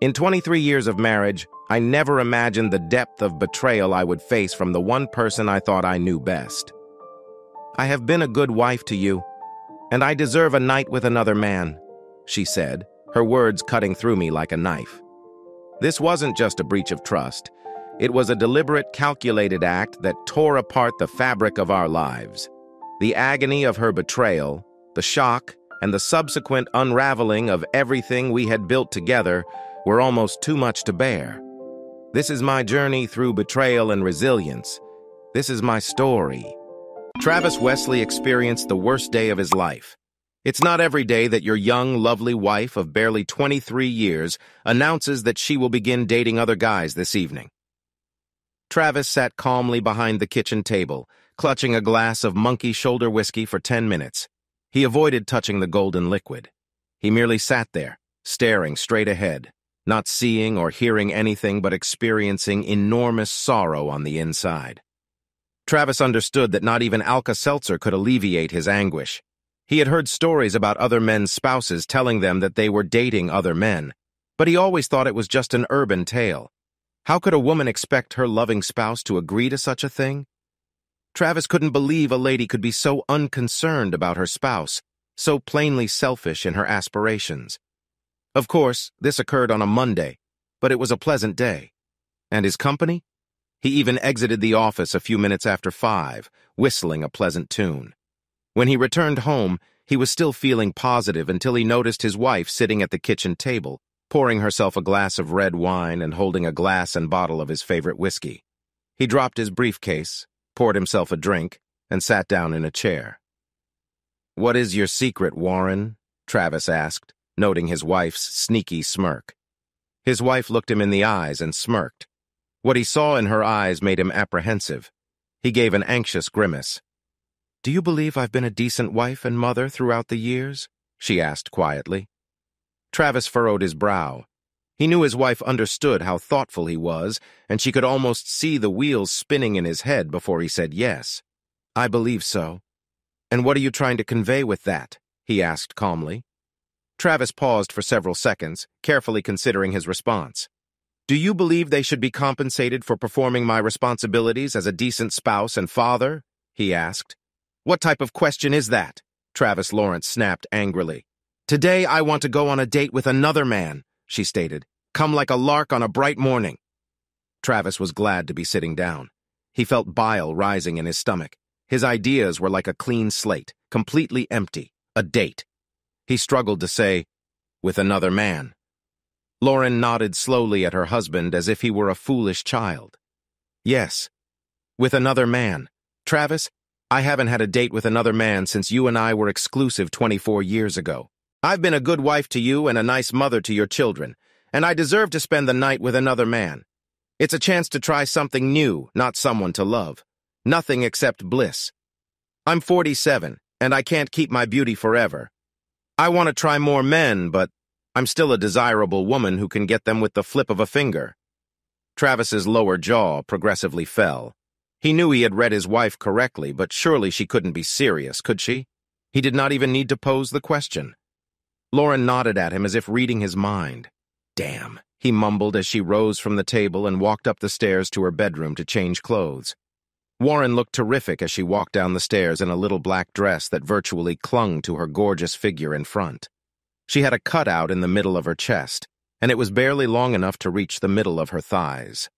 In 23 years of marriage, I never imagined the depth of betrayal I would face from the one person I thought I knew best. I have been a good wife to you, and I deserve a night with another man, she said, her words cutting through me like a knife. This wasn't just a breach of trust. It was a deliberate, calculated act that tore apart the fabric of our lives. The agony of her betrayal, the shock, and the subsequent unraveling of everything we had built together were almost too much to bear. This is my journey through betrayal and resilience. This is my story. Travis Wesley experienced the worst day of his life. It's not every day that your young, lovely wife of barely 23 years announces that she will begin dating other guys this evening. Travis sat calmly behind the kitchen table, clutching a glass of monkey shoulder whiskey for 10 minutes. He avoided touching the golden liquid. He merely sat there, staring straight ahead, not seeing or hearing anything but experiencing enormous sorrow on the inside. Travis understood that not even Alka-Seltzer could alleviate his anguish. He had heard stories about other men's spouses telling them that they were dating other men, but he always thought it was just an urban tale. How could a woman expect her loving spouse to agree to such a thing? Travis couldn't believe a lady could be so unconcerned about her spouse, so plainly selfish in her aspirations. Of course, this occurred on a Monday, but it was a pleasant day. And his company? He even exited the office a few minutes after five, whistling a pleasant tune. When he returned home, he was still feeling positive until he noticed his wife sitting at the kitchen table, pouring herself a glass of red wine and holding a glass and bottle of his favorite whiskey. He dropped his briefcase, poured himself a drink, and sat down in a chair. What is your secret, Lauren? Travis asked noting his wife's sneaky smirk. His wife looked him in the eyes and smirked. What he saw in her eyes made him apprehensive. He gave an anxious grimace. Do you believe I've been a decent wife and mother throughout the years? she asked quietly. Travis furrowed his brow. He knew his wife understood how thoughtful he was, and she could almost see the wheels spinning in his head before he said yes. I believe so. And what are you trying to convey with that? he asked calmly. Travis paused for several seconds, carefully considering his response. Do you believe they should be compensated for performing my responsibilities as a decent spouse and father? he asked. What type of question is that? Travis Lawrence snapped angrily. Today I want to go on a date with another man, she stated. Come like a lark on a bright morning. Travis was glad to be sitting down. He felt bile rising in his stomach. His ideas were like a clean slate, completely empty. A date. He struggled to say, with another man. Lauren nodded slowly at her husband as if he were a foolish child. Yes, with another man. Travis, I haven't had a date with another man since you and I were exclusive 24 years ago. I've been a good wife to you and a nice mother to your children, and I deserve to spend the night with another man. It's a chance to try something new, not someone to love. Nothing except bliss. I'm 47, and I can't keep my beauty forever. I want to try more men, but I'm still a desirable woman who can get them with the flip of a finger. Travis's lower jaw progressively fell. He knew he had read his wife correctly, but surely she couldn't be serious, could she? He did not even need to pose the question. Lauren nodded at him as if reading his mind. Damn, he mumbled as she rose from the table and walked up the stairs to her bedroom to change clothes. Lauren looked terrific as she walked down the stairs in a little black dress that virtually clung to her gorgeous figure in front. She had a cutout in the middle of her chest, and it was barely long enough to reach the middle of her thighs.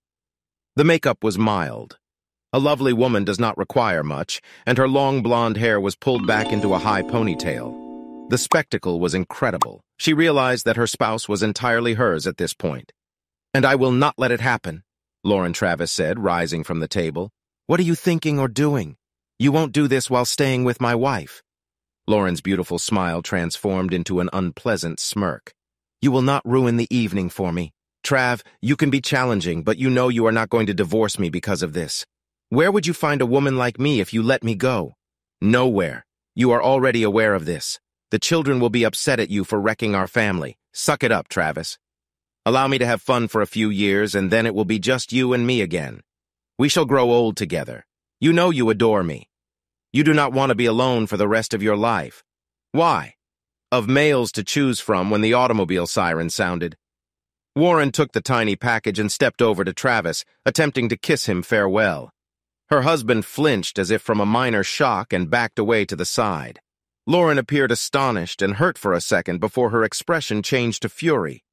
The makeup was mild. A lovely woman does not require much, and her long blonde hair was pulled back into a high ponytail. The spectacle was incredible. She realized that her spouse was entirely hers at this point. And I will not let it happen, Lauren Travis said, rising from the table. What are you thinking or doing? You won't do this while staying with my wife. Lauren's beautiful smile transformed into an unpleasant smirk. You will not ruin the evening for me. Trav, you can be challenging, but you know you are not going to divorce me because of this. Where would you find a woman like me if you let me go? Nowhere. You are already aware of this. The children will be upset at you for wrecking our family. Suck it up, Travis. Allow me to have fun for a few years, and then it will be just you and me again. We shall grow old together. You know you adore me. You do not want to be alone for the rest of your life. Why? Of males to choose from when the automobile siren sounded. Lauren took the tiny package and stepped over to Travis, attempting to kiss him farewell. Her husband flinched as if from a minor shock and backed away to the side. Lauren appeared astonished and hurt for a second before her expression changed to fury.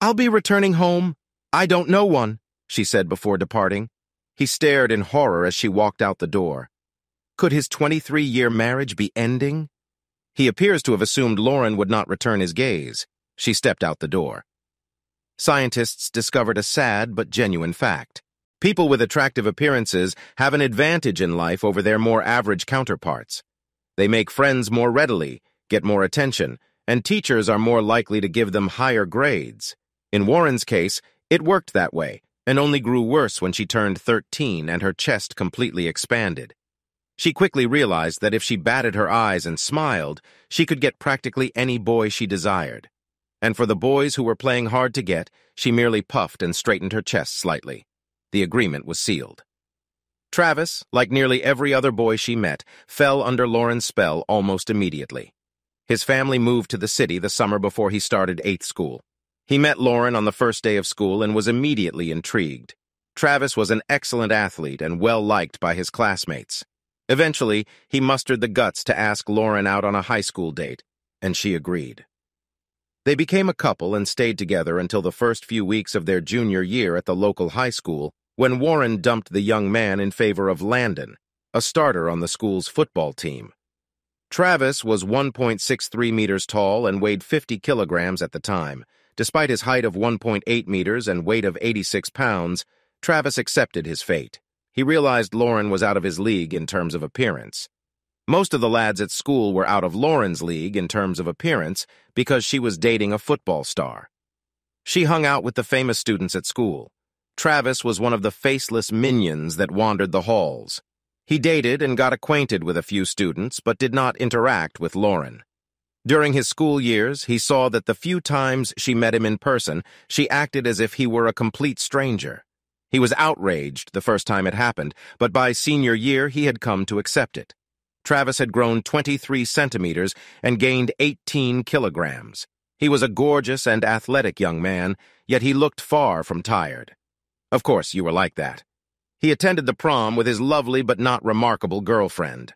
I'll be returning home. I don't know one, she said before departing. He stared in horror as she walked out the door. Could his 23-year marriage be ending? He appears to have assumed Lauren would not return his gaze. She stepped out the door. Scientists discovered a sad but genuine fact. People with attractive appearances have an advantage in life over their more average counterparts. They make friends more readily, get more attention, and teachers are more likely to give them higher grades. In Lauren's case, it worked that way, and only grew worse when she turned 13 and her chest completely expanded. She quickly realized that if she batted her eyes and smiled, she could get practically any boy she desired and for the boys who were playing hard to get, she merely puffed and straightened her chest slightly. The agreement was sealed. Travis, like nearly every other boy she met, fell under Lauren's spell almost immediately. His family moved to the city the summer before he started eighth school. He met Lauren on the first day of school and was immediately intrigued. Travis was an excellent athlete and well-liked by his classmates. Eventually, he mustered the guts to ask Lauren out on a high school date, and she agreed. They became a couple and stayed together until the first few weeks of their junior year at the local high school, when Lauren dumped the young man in favor of Landon, a starter on the school's football team. Travis was 1.63 meters tall and weighed 50 kilograms at the time. Despite his height of 1.8 meters and weight of 86 pounds, Travis accepted his fate. He realized Lauren was out of his league in terms of appearance. Most of the lads at school were out of Lauren's league in terms of appearance because she was dating a football star. She hung out with the famous students at school. Travis was one of the faceless minions that wandered the halls. He dated and got acquainted with a few students, but did not interact with Lauren. During his school years, he saw that the few times she met him in person, she acted as if he were a complete stranger. He was outraged the first time it happened, but by senior year he had come to accept it. Travis had grown 23 centimeters and gained 18 kilograms. He was a gorgeous and athletic young man, yet he looked far from tired. Of course, you were like that. He attended the prom with his lovely but not remarkable girlfriend.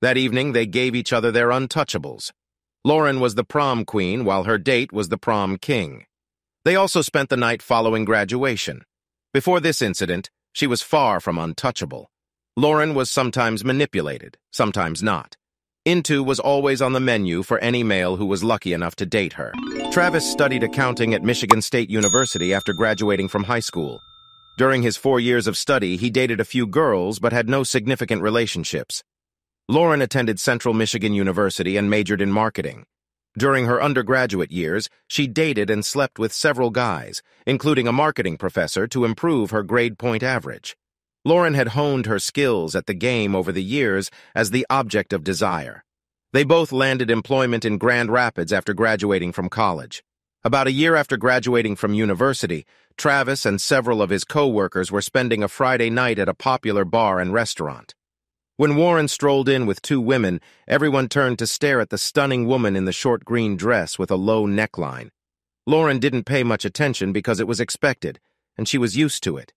That evening, they gave each other their untouchables. Lauren was the prom queen, while her date was the prom king. They also spent the night following graduation. Before this incident, she was far from untouchable. Lauren was sometimes manipulated, sometimes not. Into was always on the menu for any male who was lucky enough to date her. Travis studied accounting at Michigan State University after graduating from high school. During his four years of study, he dated a few girls but had no significant relationships. Lauren attended Central Michigan University and majored in marketing. During her undergraduate years, she dated and slept with several guys, including a marketing professor, to improve her grade point average. Lauren had honed her skills at the game over the years as the object of desire. They both landed employment in Grand Rapids after graduating from college. About a year after graduating from university, Travis and several of his co-workers were spending a Friday night at a popular bar and restaurant. When Lauren strolled in with two women, everyone turned to stare at the stunning woman in the short green dress with a low neckline. Lauren didn't pay much attention because it was expected, and she was used to it.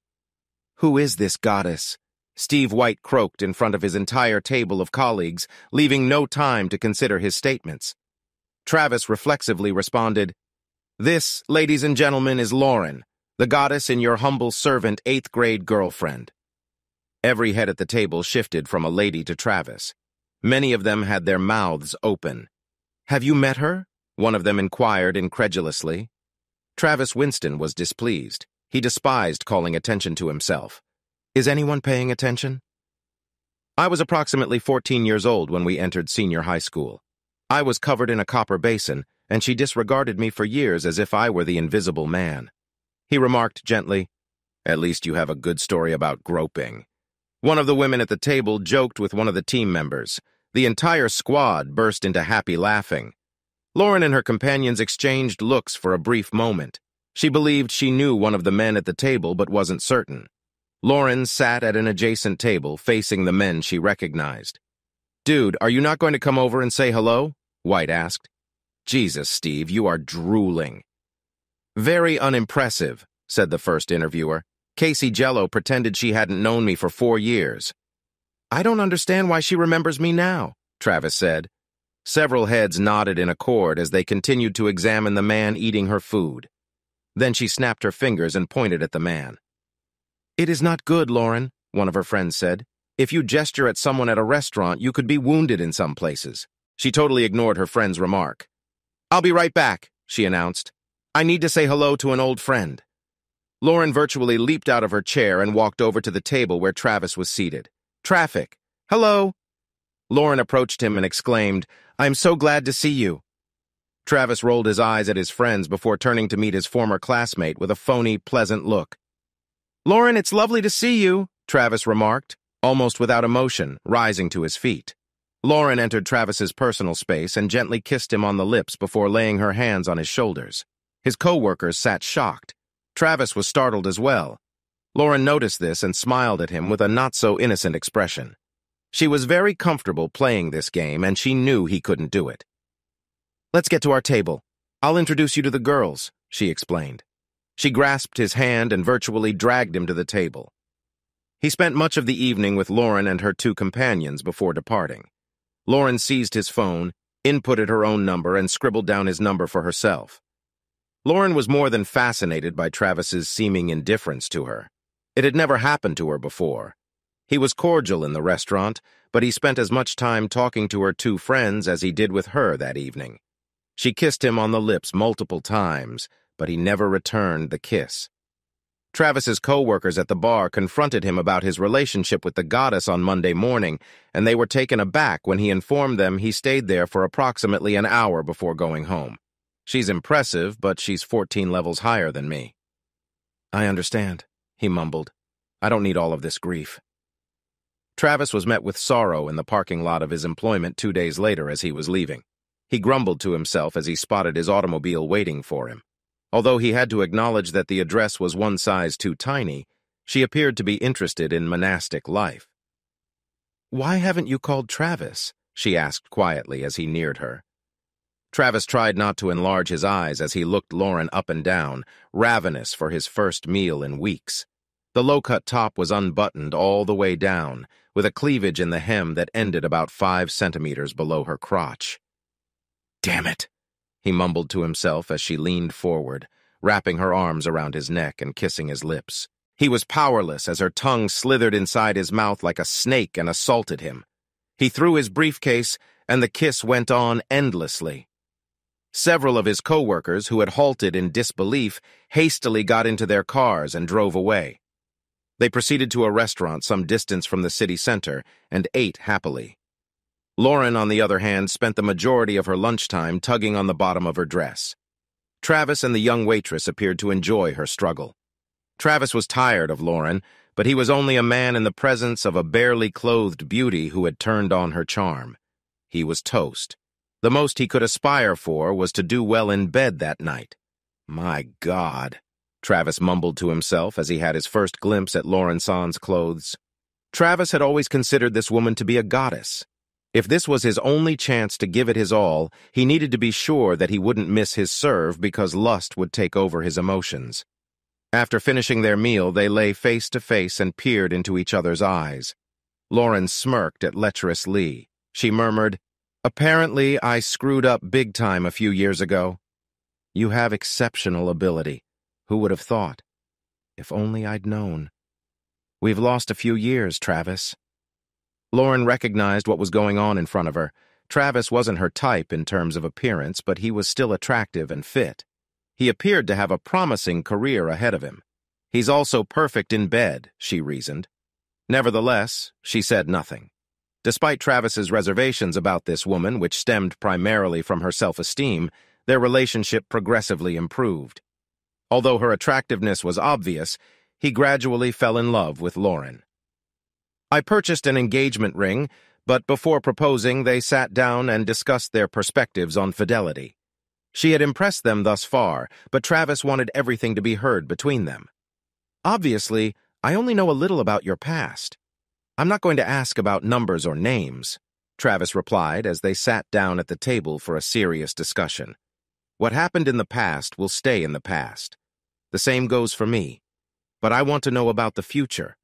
Who is this goddess? Steve White croaked in front of his entire table of colleagues, leaving no time to consider his statements. Travis reflexively responded, This, ladies and gentlemen, is Lauren, the goddess in your humble servant eighth grade girlfriend. Every head at the table shifted from a lady to Travis. Many of them had their mouths open. Have you met her? One of them inquired incredulously. Travis Winston was displeased. He despised calling attention to himself. Is anyone paying attention? I was approximately 14 years old when we entered senior high school. I was covered in a copper basin, and she disregarded me for years as if I were the invisible man. He remarked gently, At least you have a good story about groping. One of the women at the table joked with one of the team members. The entire squad burst into happy laughing. Lauren and her companions exchanged looks for a brief moment. She believed she knew one of the men at the table but wasn't certain. Lauren sat at an adjacent table, facing the men she recognized. Dude, are you not going to come over and say hello? White asked. Jesus, Steve, you are drooling. Very unimpressive, said the first interviewer. Casey Jello pretended she hadn't known me for four years. I don't understand why she remembers me now, Travis said. Several heads nodded in accord as they continued to examine the man eating her food. Then she snapped her fingers and pointed at the man. It is not good, Lauren, one of her friends said. If you gesture at someone at a restaurant, you could be wounded in some places. She totally ignored her friend's remark. I'll be right back, she announced. I need to say hello to an old friend. Lauren virtually leaped out of her chair and walked over to the table where Travis was seated. Traffic. Hello. Lauren approached him and exclaimed, I'm so glad to see you. Travis rolled his eyes at his friends before turning to meet his former classmate with a phony, pleasant look. Lauren, it's lovely to see you, Travis remarked, almost without emotion, rising to his feet. Lauren entered Travis's personal space and gently kissed him on the lips before laying her hands on his shoulders. His co-workers sat shocked. Travis was startled as well. Lauren noticed this and smiled at him with a not-so-innocent expression. She was very comfortable playing this game, and she knew he couldn't do it. Let's get to our table. I'll introduce you to the girls, she explained. She grasped his hand and virtually dragged him to the table. He spent much of the evening with Lauren and her two companions before departing. Lauren seized his phone, inputted her own number, and scribbled down his number for herself. Lauren was more than fascinated by Travis's seeming indifference to her. It had never happened to her before. He was cordial in the restaurant, but he spent as much time talking to her two friends as he did with her that evening. She kissed him on the lips multiple times, but he never returned the kiss. Travis's co-workers at the bar confronted him about his relationship with the goddess on Monday morning, and they were taken aback when he informed them he stayed there for approximately an hour before going home. She's impressive, but she's 14 levels higher than me. I understand, he mumbled. I don't need all of this grief. Travis was met with sorrow in the parking lot of his employment two days later as he was leaving. He grumbled to himself as he spotted his automobile waiting for him. Although he had to acknowledge that the address was one size too tiny, she appeared to be interested in monastic life. Why haven't you called Travis? she asked quietly as he neared her. Travis tried not to enlarge his eyes as he looked Lauren up and down, ravenous for his first meal in weeks. The low-cut top was unbuttoned all the way down, with a cleavage in the hem that ended about five centimeters below her crotch. Damn it, he mumbled to himself as she leaned forward, wrapping her arms around his neck and kissing his lips. He was powerless as her tongue slithered inside his mouth like a snake and assaulted him. He threw his briefcase, and the kiss went on endlessly. Several of his co-workers, who had halted in disbelief, hastily got into their cars and drove away. They proceeded to a restaurant some distance from the city center and ate happily. Lauren, on the other hand, spent the majority of her lunchtime tugging on the bottom of her dress. Travis and the young waitress appeared to enjoy her struggle. Travis was tired of Lauren, but he was only a man in the presence of a barely clothed beauty who had turned on her charm. He was toast. The most he could aspire for was to do well in bed that night. My God, Travis mumbled to himself as he had his first glimpse at Lauren Son's clothes. Travis had always considered this woman to be a goddess. If this was his only chance to give it his all, he needed to be sure that he wouldn't miss his serve because lust would take over his emotions. After finishing their meal, they lay face to face and peered into each other's eyes. Lauren smirked at lecherous Lee. She murmured, Apparently, I screwed up big time a few years ago. You have exceptional ability. Who would have thought? If only I'd known. We've lost a few years, Travis. Lauren recognized what was going on in front of her. Travis wasn't her type in terms of appearance, but he was still attractive and fit. He appeared to have a promising career ahead of him. He's also perfect in bed, she reasoned. Nevertheless, she said nothing. Despite Travis's reservations about this woman, which stemmed primarily from her self-esteem, their relationship progressively improved. Although her attractiveness was obvious, he gradually fell in love with Lauren. I purchased an engagement ring, but before proposing, they sat down and discussed their perspectives on fidelity. She had impressed them thus far, but Travis wanted everything to be heard between them. Obviously, I only know a little about your past. I'm not going to ask about numbers or names, Travis replied as they sat down at the table for a serious discussion. What happened in the past will stay in the past. The same goes for me. But I want to know about the future.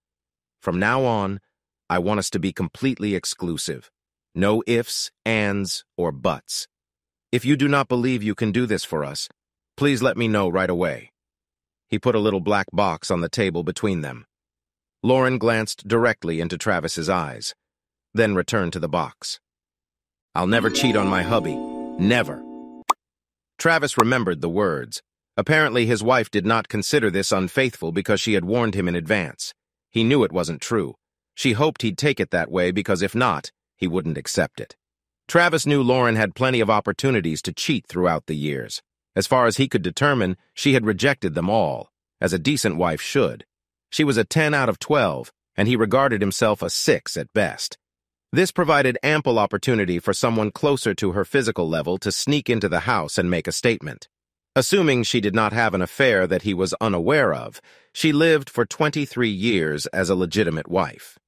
From now on, I want us to be completely exclusive. No ifs, ands, or buts. If you do not believe you can do this for us, please let me know right away. He put a little black box on the table between them. Lauren glanced directly into Travis's eyes, then returned to the box. I'll never cheat on my hubby. Never. Travis remembered the words. Apparently, his wife did not consider this unfaithful because she had warned him in advance. He knew it wasn't true. She hoped he'd take it that way because if not, he wouldn't accept it. Travis knew Lauren had plenty of opportunities to cheat throughout the years. As far as he could determine, she had rejected them all, as a decent wife should. She was a 10 out of 12, and he regarded himself a 6 at best. This provided ample opportunity for someone closer to her physical level to sneak into the house and make a statement. Assuming she did not have an affair that he was unaware of, she lived for 23 years as a legitimate wife.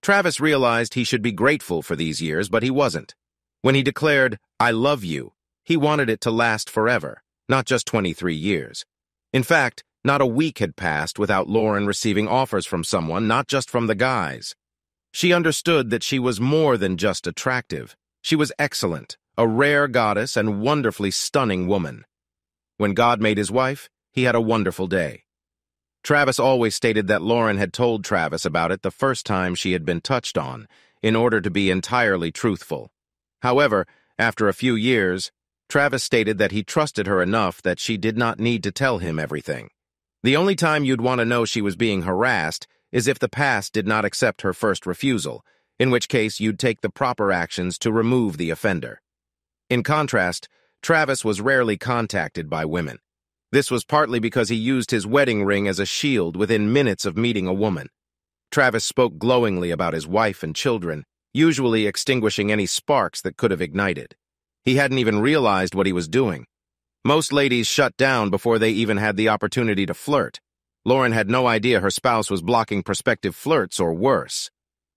Travis realized he should be grateful for these years, but he wasn't. When he declared, I love you, he wanted it to last forever, not just 23 years. In fact, not a week had passed without Lauren receiving offers from someone, not just from the guys. She understood that she was more than just attractive. She was excellent, a rare goddess and wonderfully stunning woman. When God made his wife, he had a wonderful day. Travis always stated that Lauren had told Travis about it the first time she had been touched on, in order to be entirely truthful. However, after a few years, Travis stated that he trusted her enough that she did not need to tell him everything. The only time you'd want to know she was being harassed is if the past did not accept her first refusal, in which case you'd take the proper actions to remove the offender. In contrast, Travis was rarely contacted by women. This was partly because he used his wedding ring as a shield within minutes of meeting a woman. Travis spoke glowingly about his wife and children, usually extinguishing any sparks that could have ignited. He hadn't even realized what he was doing. Most ladies shut down before they even had the opportunity to flirt. Lauren had no idea her spouse was blocking prospective flirts or worse.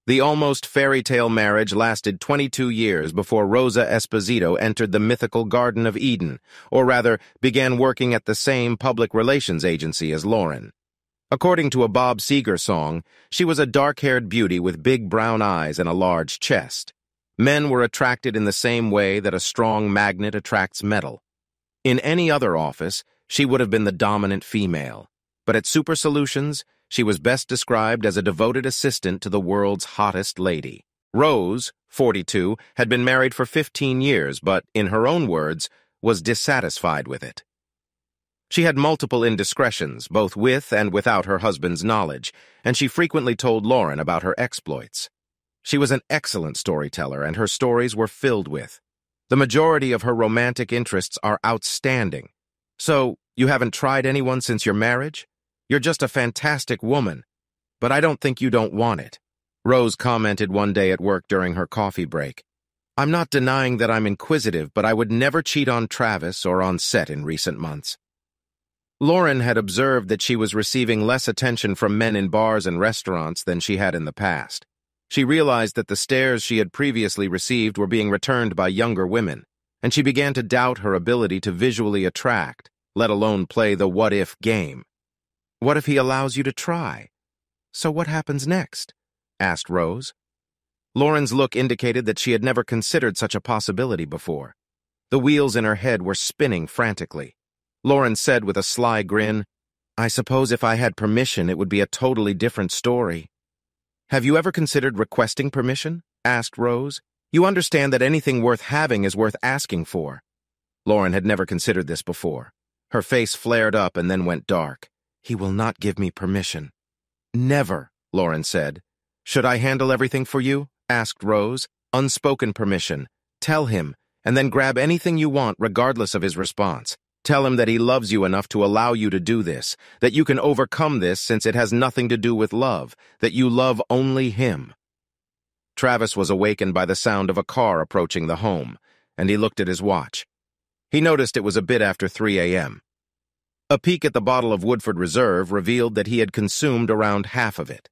The almost fairy tale marriage lasted 22 years before Rosa Esposito entered the mythical Garden of Eden, or rather, began working at the same public relations agency as Lauren. According to a Bob Seger song, she was a dark-haired beauty with big brown eyes and a large chest. Men were attracted in the same way that a strong magnet attracts metal. In any other office, she would have been the dominant female. But at Super Solutions, she was best described as a devoted assistant to the world's hottest lady. Rose, 42, had been married for 15 years, but, in her own words, was dissatisfied with it. She had multiple indiscretions, both with and without her husband's knowledge, and she frequently told Lauren about her exploits. She was an excellent storyteller, and her stories were filled with. The majority of her romantic interests are outstanding. So, you haven't tried anyone since your marriage? You're just a fantastic woman. But I don't think you don't want it. Rose commented one day at work during her coffee break. I'm not denying that I'm inquisitive, but I would never cheat on Travis or on set in recent months. Lauren had observed that she was receiving less attention from men in bars and restaurants than she had in the past. She realized that the stares she had previously received were being returned by younger women, and she began to doubt her ability to visually attract, let alone play the what-if game. What if he allows you to try? So what happens next? asked Rose. Lauren's look indicated that she had never considered such a possibility before. The wheels in her head were spinning frantically. Lauren said with a sly grin, I suppose if I had permission, it would be a totally different story. Have you ever considered requesting permission? asked Rose. You understand that anything worth having is worth asking for. Lauren had never considered this before. Her face flared up and then went dark. He will not give me permission. Never, Lauren said. Should I handle everything for you? asked Rose. Unspoken permission. Tell him, and then grab anything you want regardless of his response. Tell him that he loves you enough to allow you to do this, that you can overcome this since it has nothing to do with love, that you love only him. Travis was awakened by the sound of a car approaching the home, and he looked at his watch. He noticed it was a bit after 3 a.m. A peek at the bottle of Woodford Reserve revealed that he had consumed around half of it.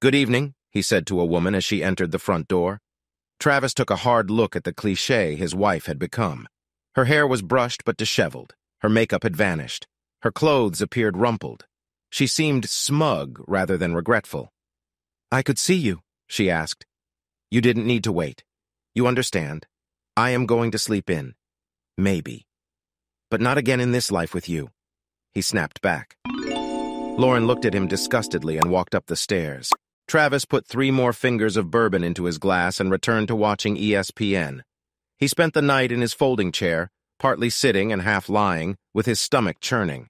Good evening, he said to a woman as she entered the front door. Travis took a hard look at the cliché his wife had become. Her hair was brushed but disheveled. Her makeup had vanished. Her clothes appeared rumpled. She seemed smug rather than regretful. I could see you, she asked. You didn't need to wait. You understand. I am going to sleep in. Maybe. But not again in this life with you. He snapped back. Lauren looked at him disgustedly and walked up the stairs. Travis put three more fingers of bourbon into his glass and returned to watching ESPN. He spent the night in his folding chair, partly sitting and half lying, with his stomach churning.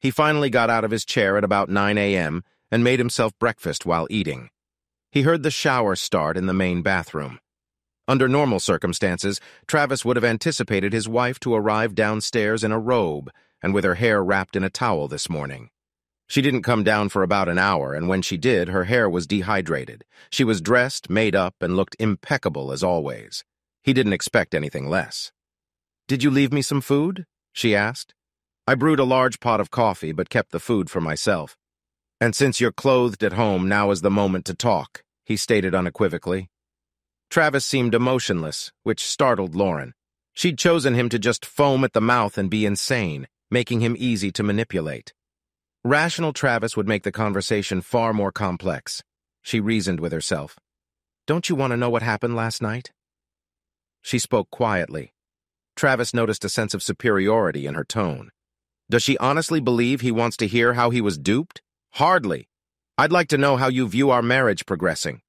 He finally got out of his chair at about 9 a.m. and made himself breakfast while eating. He heard the shower start in the main bathroom. Under normal circumstances, Travis would have anticipated his wife to arrive downstairs in a robe and with her hair wrapped in a towel this morning. She didn't come down for about an hour, and when she did, her hair was dehydrated. She was dressed, made up, and looked impeccable as always. He didn't expect anything less. Did you leave me some food? she asked. I brewed a large pot of coffee, but kept the food for myself. And since you're clothed at home, now is the moment to talk, he stated unequivocally. Travis seemed emotionless, which startled Lauren. She'd chosen him to just foam at the mouth and be insane, making him easy to manipulate. Rational Travis would make the conversation far more complex. She reasoned with herself. Don't you want to know what happened last night? She spoke quietly. Travis noticed a sense of superiority in her tone. Does she honestly believe he wants to hear how he was duped? Hardly. I'd like to know how you view our marriage progressing.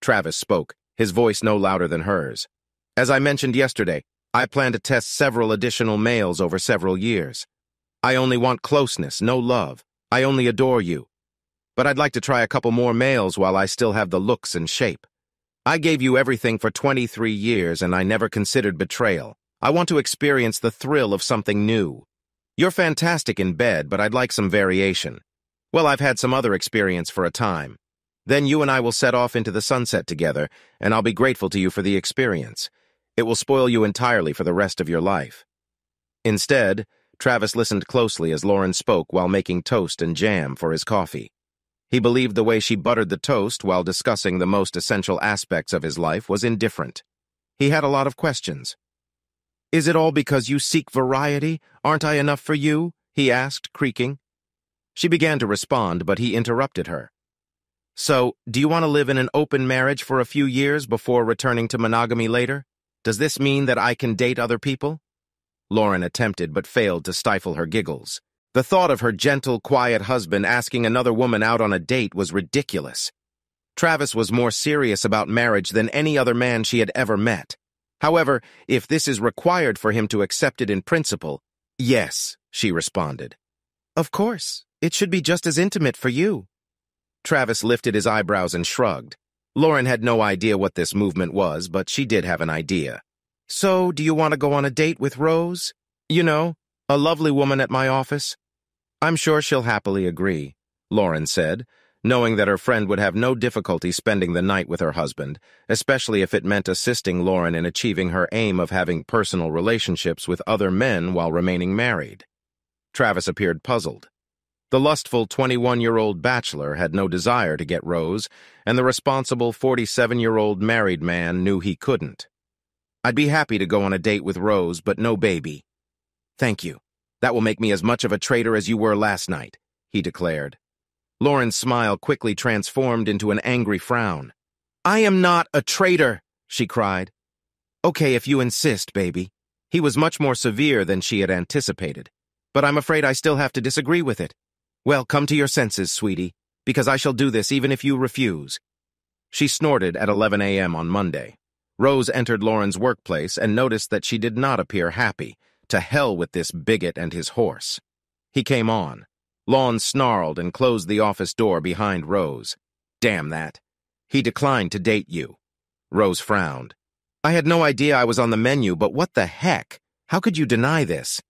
Travis spoke, his voice no louder than hers. As I mentioned yesterday, I plan to test several additional males over several years. I only want closeness, no love. I only adore you. But I'd like to try a couple more males while I still have the looks and shape. I gave you everything for 23 years and I never considered betrayal. I want to experience the thrill of something new. You're fantastic in bed, but I'd like some variation. Well, I've had some other experience for a time. Then you and I will set off into the sunset together, and I'll be grateful to you for the experience. It will spoil you entirely for the rest of your life. Instead, Travis listened closely as Lauren spoke while making toast and jam for his coffee. He believed the way she buttered the toast while discussing the most essential aspects of his life was indifferent. He had a lot of questions. Is it all because you seek variety? Aren't I enough for you? he asked, creaking. She began to respond, but he interrupted her. So, do you want to live in an open marriage for a few years before returning to monogamy later? Does this mean that I can date other people? Lauren attempted but failed to stifle her giggles. The thought of her gentle, quiet husband asking another woman out on a date was ridiculous. Travis was more serious about marriage than any other man she had ever met. However, if this is required for him to accept it in principle, yes, she responded. Of course. It should be just as intimate for you. Travis lifted his eyebrows and shrugged. Lauren had no idea what this movement was, but she did have an idea. So, do you want to go on a date with Rose? You know, a lovely woman at my office? I'm sure she'll happily agree, Lauren said, knowing that her friend would have no difficulty spending the night with her husband, especially if it meant assisting Lauren in achieving her aim of having personal relationships with other men while remaining married. Travis appeared puzzled. The lustful 21-year-old bachelor had no desire to get Rose, and the responsible 47-year-old married man knew he couldn't. I'd be happy to go on a date with Rose, but no baby. Thank you. That will make me as much of a traitor as you were last night, he declared. Lauren's smile quickly transformed into an angry frown. I am not a traitor, she cried. Okay, if you insist, baby. He was much more severe than she had anticipated, but I'm afraid I still have to disagree with it. Well, come to your senses, sweetie, because I shall do this even if you refuse. She snorted at 11 a.m. on Monday. Rose entered Lauren's workplace and noticed that she did not appear happy. To hell with this bigot and his horse. He came on. Lon snarled and closed the office door behind Rose. Damn that. He declined to date you. Rose frowned. I had no idea I was on the menu, but what the heck? How could you deny this?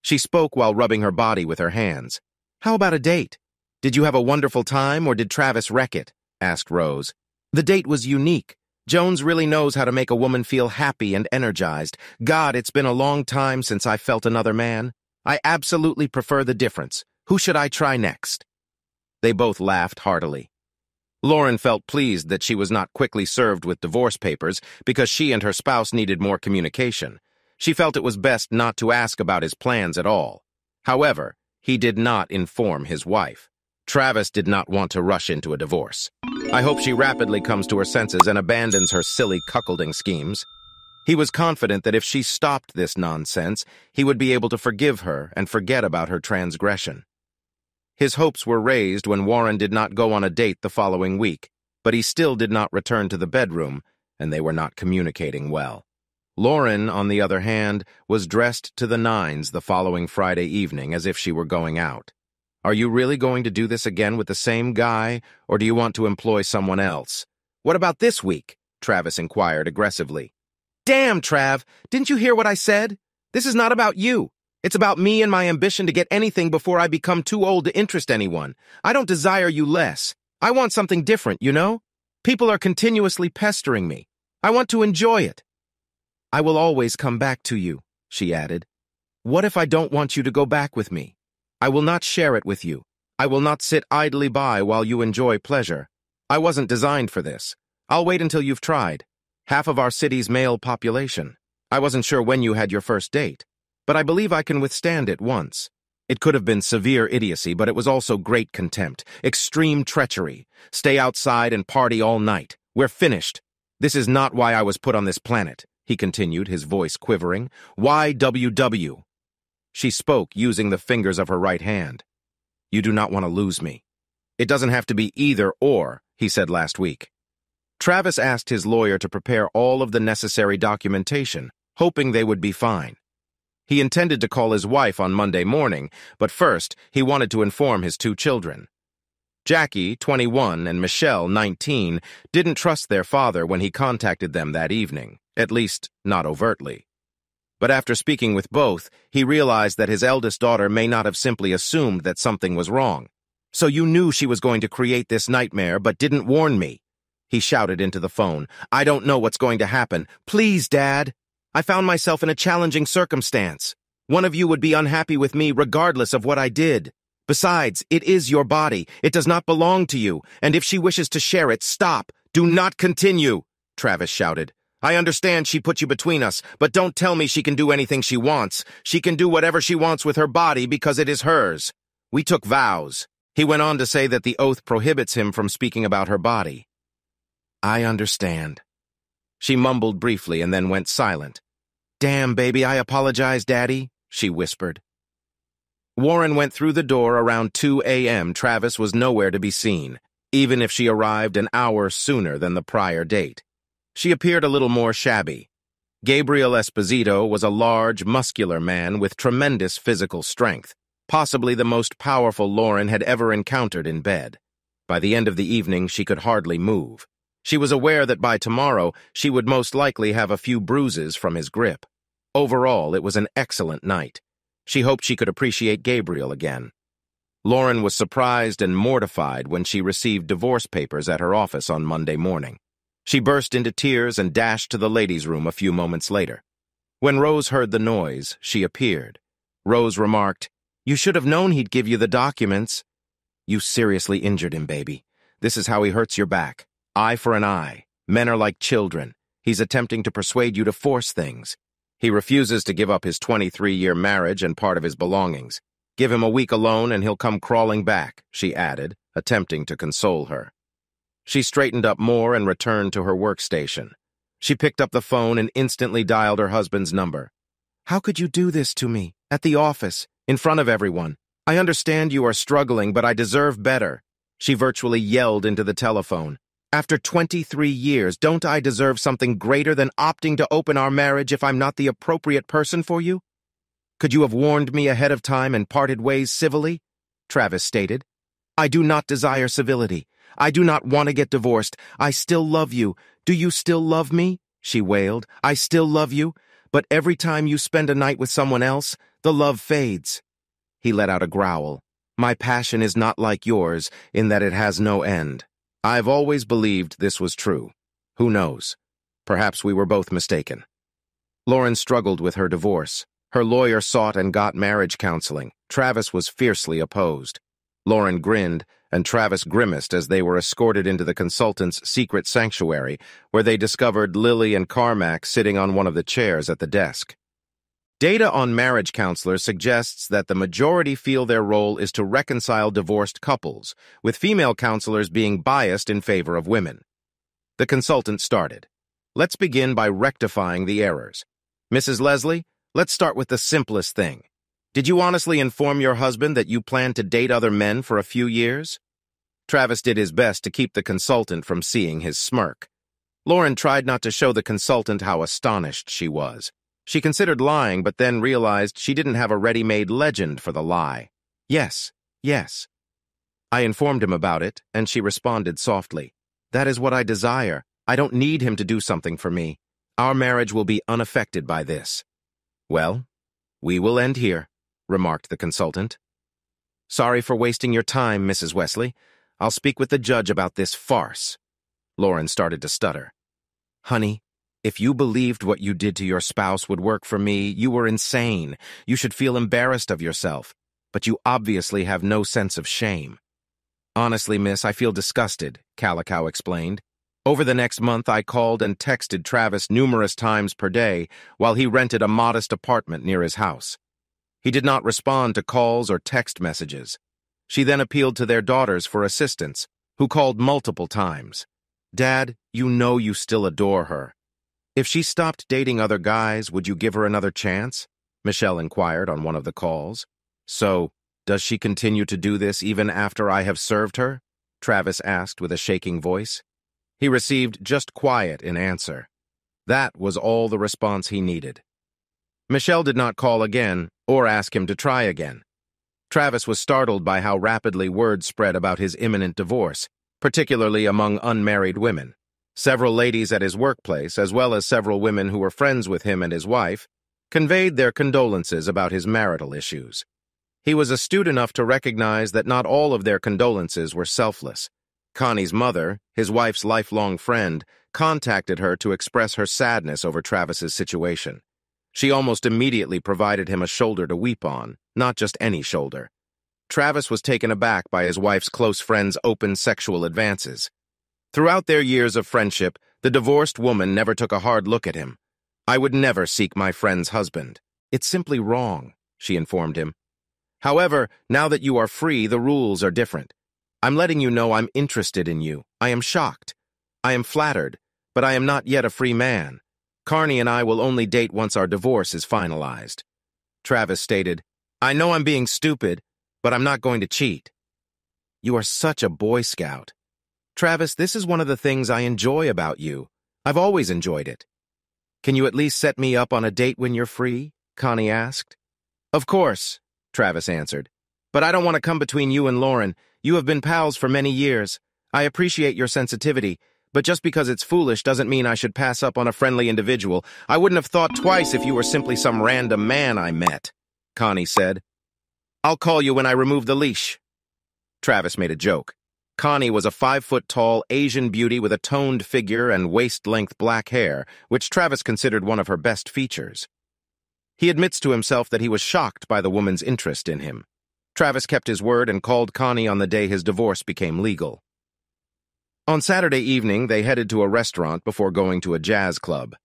She spoke while rubbing her body with her hands. How about a date? Did you have a wonderful time or did Travis wreck it? asked Rose. The date was unique. Jones really knows how to make a woman feel happy and energized. God, it's been a long time since I felt another man. I absolutely prefer the difference. Who should I try next? They both laughed heartily. Lauren felt pleased that she was not quickly served with divorce papers because she and her spouse needed more communication. She felt it was best not to ask about his plans at all. However, he did not inform his wife. Travis did not want to rush into a divorce. I hope she rapidly comes to her senses and abandons her silly cuckolding schemes. He was confident that if she stopped this nonsense, he would be able to forgive her and forget about her transgression. His hopes were raised when Lauren did not go on a date the following week, but he still did not return to the bedroom, and they were not communicating well. Lauren, on the other hand, was dressed to the nines the following Friday evening as if she were going out. Are you really going to do this again with the same guy, or do you want to employ someone else? What about this week? Travis inquired aggressively. Damn, Trav, didn't you hear what I said? This is not about you. It's about me and my ambition to get anything before I become too old to interest anyone. I don't desire you less. I want something different, you know? People are continuously pestering me. I want to enjoy it. I will always come back to you, she added. What if I don't want you to go back with me? I will not share it with you. I will not sit idly by while you enjoy pleasure. I wasn't designed for this. I'll wait until you've tried. Half of our city's male population. I wasn't sure when you had your first date, but I believe I can withstand it once. It could have been severe idiocy, but it was also great contempt, extreme treachery. Stay outside and party all night. We're finished. This is not why I was put on this planet, he continued, his voice quivering. Why WW? She spoke, using the fingers of her right hand. You do not want to lose me. It doesn't have to be either or, he said last week. Travis asked his lawyer to prepare all of the necessary documentation, hoping they would be fine. He intended to call his wife on Monday morning, but first, he wanted to inform his two children. Jackie, 21, and Michelle, 19, didn't trust their father when he contacted them that evening, at least not overtly. But after speaking with both, he realized that his eldest daughter may not have simply assumed that something was wrong. So you knew she was going to create this nightmare, but didn't warn me. He shouted into the phone. I don't know what's going to happen. Please, Dad. I found myself in a challenging circumstance. One of you would be unhappy with me regardless of what I did. Besides, it is your body. It does not belong to you. And if she wishes to share it, stop. Do not continue, Travis shouted. I understand she put you between us, but don't tell me she can do anything she wants. She can do whatever she wants with her body because it is hers. We took vows. He went on to say that the oath prohibits him from speaking about her body. I understand. She mumbled briefly and then went silent. Damn, baby, I apologize, Daddy, she whispered. Lauren went through the door around 2 a.m. Travis was nowhere to be seen, even if she arrived an hour sooner than the prior date. She appeared a little more shabby. Gabriel Esposito was a large, muscular man with tremendous physical strength, possibly the most powerful Lauren had ever encountered in bed. By the end of the evening, she could hardly move. She was aware that by tomorrow, she would most likely have a few bruises from his grip. Overall, it was an excellent night. She hoped she could appreciate Gabriel again. Lauren was surprised and mortified when she received divorce papers at her office on Monday morning. She burst into tears and dashed to the ladies' room a few moments later. When Rose heard the noise, she appeared. Rose remarked, You should have known he'd give you the documents. You seriously injured him, baby. This is how he hurts your back. Eye for an eye. Men are like children. He's attempting to persuade you to force things. He refuses to give up his 23-year marriage and part of his belongings. Give him a week alone and he'll come crawling back, she added, attempting to console her. She straightened up more and returned to her workstation. She picked up the phone and instantly dialed her husband's number. How could you do this to me? At the office, in front of everyone. I understand you are struggling, but I deserve better. She virtually yelled into the telephone. After 23 years, don't I deserve something greater than opting to open our marriage if I'm not the appropriate person for you? Could you have warned me ahead of time and parted ways civilly? Travis stated. I do not desire civility. I do not want to get divorced. I still love you. Do you still love me? She wailed. I still love you. But every time you spend a night with someone else, the love fades. He let out a growl. My passion is not like yours, in that it has no end. I've always believed this was true. Who knows? Perhaps we were both mistaken. Lauren struggled with her divorce. Her lawyer sought and got marriage counseling. Travis was fiercely opposed. Lauren grinned, and Travis grimaced as they were escorted into the consultant's secret sanctuary, where they discovered Lily and Carmack sitting on one of the chairs at the desk. Data on marriage counselors suggests that the majority feel their role is to reconcile divorced couples, with female counselors being biased in favor of women. The consultant started. Let's begin by rectifying the errors. Mrs. Leslie, let's start with the simplest thing. Did you honestly inform your husband that you plan to date other men for a few years? Travis did his best to keep the consultant from seeing his smirk. Lauren tried not to show the consultant how astonished she was. She considered lying, but then realized she didn't have a ready-made legend for the lie. Yes, yes. I informed him about it, and she responded softly. That is what I desire. I don't need him to do something for me. Our marriage will be unaffected by this. Well, we will end here, remarked the consultant. Sorry for wasting your time, Mrs. Wesley. I'll speak with the judge about this farce. Lauren started to stutter. Honey, if you believed what you did to your spouse would work for me, you were insane. You should feel embarrassed of yourself. But you obviously have no sense of shame. Honestly, miss, I feel disgusted, Calico explained. Over the next month, I called and texted Travis numerous times per day while he rented a modest apartment near his house. He did not respond to calls or text messages. She then appealed to their daughters for assistance, who called multiple times. Dad, you know you still adore her. If she stopped dating other guys, would you give her another chance? Michelle inquired on one of the calls. So, does she continue to do this even after I have served her? Travis asked with a shaking voice. He received just quiet in answer. That was all the response he needed. Michelle did not call again or ask him to try again. Travis was startled by how rapidly word spread about his imminent divorce, particularly among unmarried women. Several ladies at his workplace, as well as several women who were friends with him and his wife, conveyed their condolences about his marital issues. He was astute enough to recognize that not all of their condolences were selfless. Connie's mother, his wife's lifelong friend, contacted her to express her sadness over Travis's situation. She almost immediately provided him a shoulder to weep on, not just any shoulder. Travis was taken aback by his wife's close friend's open sexual advances. Throughout their years of friendship, the divorced woman never took a hard look at him. I would never seek my friend's husband. It's simply wrong, she informed him. However, now that you are free, the rules are different. I'm letting you know I'm interested in you. I am shocked. I am flattered, but I am not yet a free man. Carney and I will only date once our divorce is finalized. Travis stated, I know I'm being stupid, but I'm not going to cheat. You are such a Boy Scout. Travis, this is one of the things I enjoy about you. I've always enjoyed it. Can you at least set me up on a date when you're free? Connie asked. Of course, Travis answered. But I don't want to come between you and Lauren. You have been pals for many years. I appreciate your sensitivity, but just because it's foolish doesn't mean I should pass up on a friendly individual. I wouldn't have thought twice if you were simply some random man I met, Connie said. I'll call you when I remove the leash. Travis made a joke. Connie was a five-foot-tall Asian beauty with a toned figure and waist-length black hair, which Travis considered one of her best features. He admits to himself that he was shocked by the woman's interest in him. Travis kept his word and called Connie on the day his divorce became legal. On Saturday evening, they headed to a restaurant before going to a jazz club.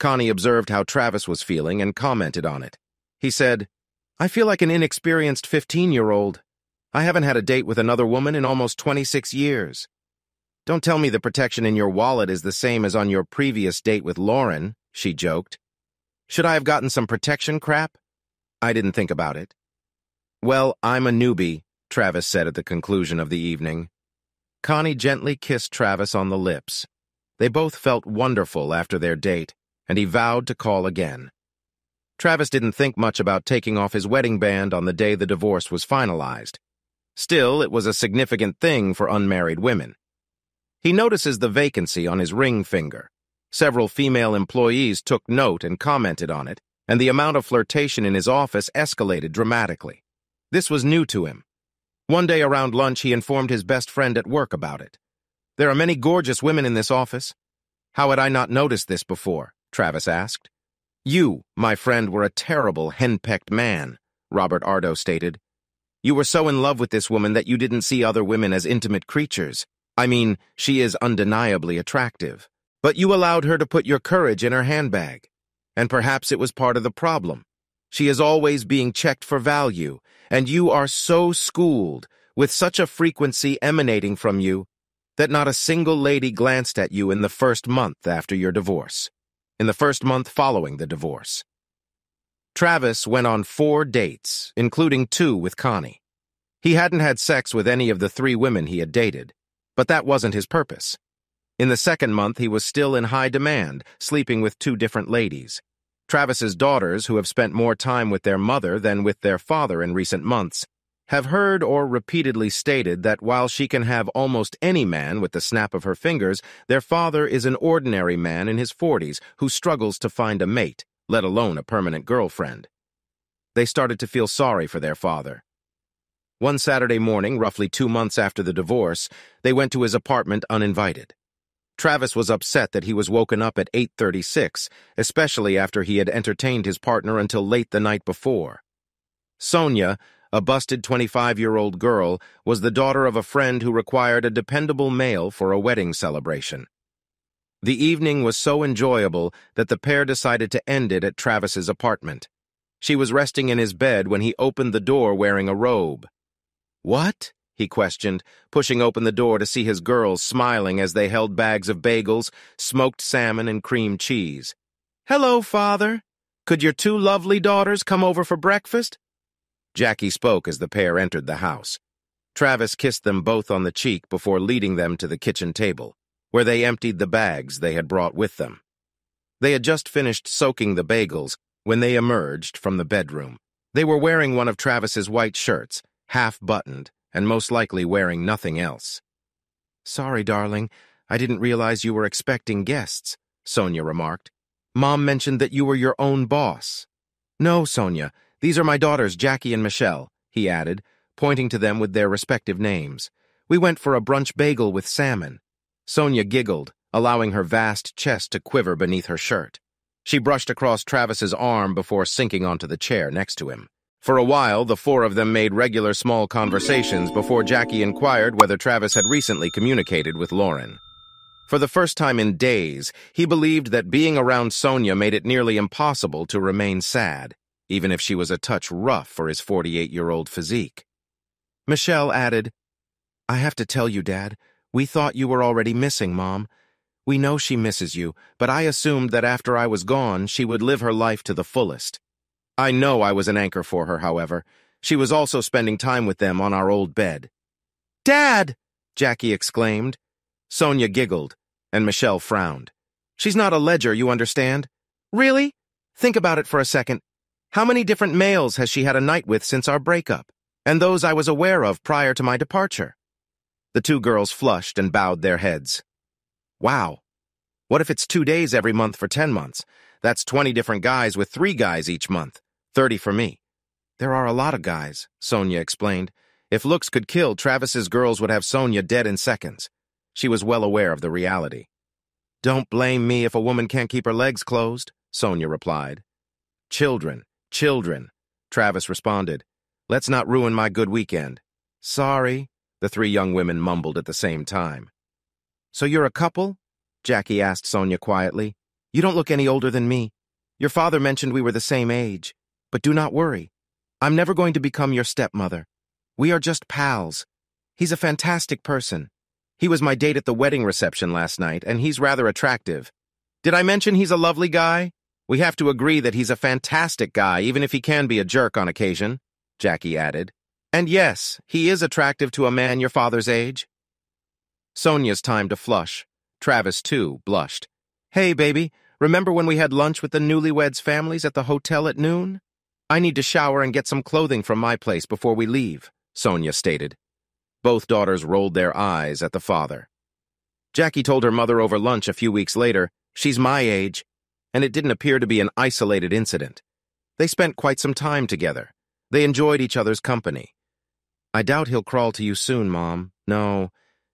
Connie observed how Travis was feeling and commented on it. He said, I feel like an inexperienced 15-year-old. I haven't had a date with another woman in almost 26 years. Don't tell me the protection in your wallet is the same as on your previous date with Lauren, she joked. Should I have gotten some protection crap? I didn't think about it. Well, I'm a newbie, Travis said at the conclusion of the evening. Connie gently kissed Travis on the lips. They both felt wonderful after their date, and he vowed to call again. Travis didn't think much about taking off his wedding band on the day the divorce was finalized. Still, it was a significant thing for unmarried women. He notices the vacancy on his ring finger. Several female employees took note and commented on it, and the amount of flirtation in his office escalated dramatically. This was new to him. One day around lunch, he informed his best friend at work about it. There are many gorgeous women in this office. How had I not noticed this before? Travis asked. You, my friend, were a terrible, henpecked man, Robert Ardo stated. You were so in love with this woman that you didn't see other women as intimate creatures. I mean, she is undeniably attractive. But you allowed her to put your courage in her handbag. And perhaps it was part of the problem. She is always being checked for value, and you are so schooled, with such a frequency emanating from you, that not a single lady glanced at you in the first month after your divorce, in the first month following the divorce. Travis went on four dates, including two with Connie. He hadn't had sex with any of the three women he had dated, but that wasn't his purpose. In the second month, he was still in high demand, sleeping with two different ladies. Travis's daughters, who have spent more time with their mother than with their father in recent months, have heard or repeatedly stated that while she can have almost any man with the snap of her fingers, their father is an ordinary man in his 40s who struggles to find a mate, let alone a permanent girlfriend. They started to feel sorry for their father. One Saturday morning, roughly two months after the divorce, they went to his apartment uninvited. Travis was upset that he was woken up at 8.36, especially after he had entertained his partner until late the night before. Sonia, a busted 25-year-old girl, was the daughter of a friend who required a dependable male for a wedding celebration. The evening was so enjoyable that the pair decided to end it at Travis's apartment. She was resting in his bed when he opened the door wearing a robe. What? He questioned, pushing open the door to see his girls smiling as they held bags of bagels, smoked salmon, and cream cheese. Hello, father. Could your two lovely daughters come over for breakfast? Jackie spoke as the pair entered the house. Travis kissed them both on the cheek before leading them to the kitchen table, where they emptied the bags they had brought with them. They had just finished soaking the bagels when they emerged from the bedroom. They were wearing one of Travis's white shirts, half-buttoned, and most likely wearing nothing else. Sorry, darling, I didn't realize you were expecting guests, Sonia remarked. Mom mentioned that you were your own boss. No, Sonia, these are my daughters, Jackie and Michelle, he added, pointing to them with their respective names. We went for a brunch bagel with salmon. Sonia giggled, allowing her vast chest to quiver beneath her shirt. She brushed across Travis's arm before sinking onto the chair next to him. For a while, the four of them made regular small conversations before Jackie inquired whether Travis had recently communicated with Lauren. For the first time in days, he believed that being around Sonia made it nearly impossible to remain sad, even if she was a touch rough for his 48-year-old physique. Michelle added, I have to tell you, Dad, we thought you were already missing Mom. We know she misses you, but I assumed that after I was gone, she would live her life to the fullest. I know I was an anchor for her, however. She was also spending time with them on our old bed. Dad! Jackie exclaimed. Sonia giggled, and Michelle frowned. She's not a ledger, you understand? Really? Think about it for a second. How many different males has she had a night with since our breakup? And those I was aware of prior to my departure? The two girls flushed and bowed their heads. Wow. What if it's two days every month for ten months? That's 20 different guys with three guys each month. Thirty for me. There are a lot of guys, Sonia explained. If looks could kill, Travis's girls would have Sonia dead in seconds. She was well aware of the reality. Don't blame me if a woman can't keep her legs closed, Sonia replied. Children, children, Travis responded. Let's not ruin my good weekend. Sorry, the three young women mumbled at the same time. So you're a couple? Jackie asked Sonia quietly. You don't look any older than me. Your father mentioned we were the same age. But do not worry. I'm never going to become your stepmother. We are just pals. He's a fantastic person. He was my date at the wedding reception last night, and he's rather attractive. Did I mention he's a lovely guy? We have to agree that he's a fantastic guy, even if he can be a jerk on occasion, Jackie added. And yes, he is attractive to a man your father's age. Sonia's time to flush. Travis, too, blushed. Hey, baby, remember when we had lunch with the newlyweds' families at the hotel at noon? I need to shower and get some clothing from my place before we leave, Sonia stated. Both daughters rolled their eyes at the father. Jackie told her mother over lunch a few weeks later, she's my age, and it didn't appear to be an isolated incident. They spent quite some time together. They enjoyed each other's company. I doubt he'll crawl to you soon, Mom. No,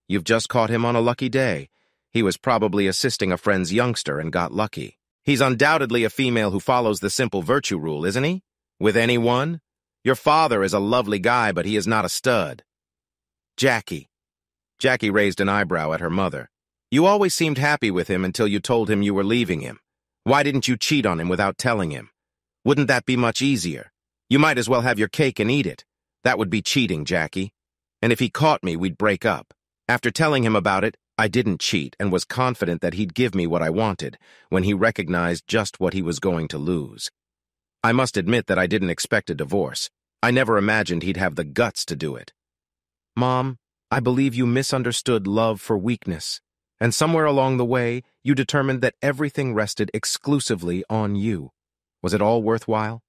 you've just caught him on a lucky day. He was probably assisting a friend's youngster and got lucky. He's undoubtedly a female who follows the simple virtue rule, isn't he? With anyone? Your father is a lovely guy, but he is not a stud. Jackie. Jackie raised an eyebrow at her mother. You always seemed happy with him until you told him you were leaving him. Why didn't you cheat on him without telling him? Wouldn't that be much easier? You might as well have your cake and eat it. That would be cheating, Jackie. And if he caught me, we'd break up. After telling him about it, I didn't cheat and was confident that he'd give me what I wanted when he recognized just what he was going to lose. I must admit that I didn't expect a divorce. I never imagined he'd have the guts to do it. Mom, I believe you misunderstood love for weakness, and somewhere along the way, you determined that everything rested exclusively on you. Was it all worthwhile?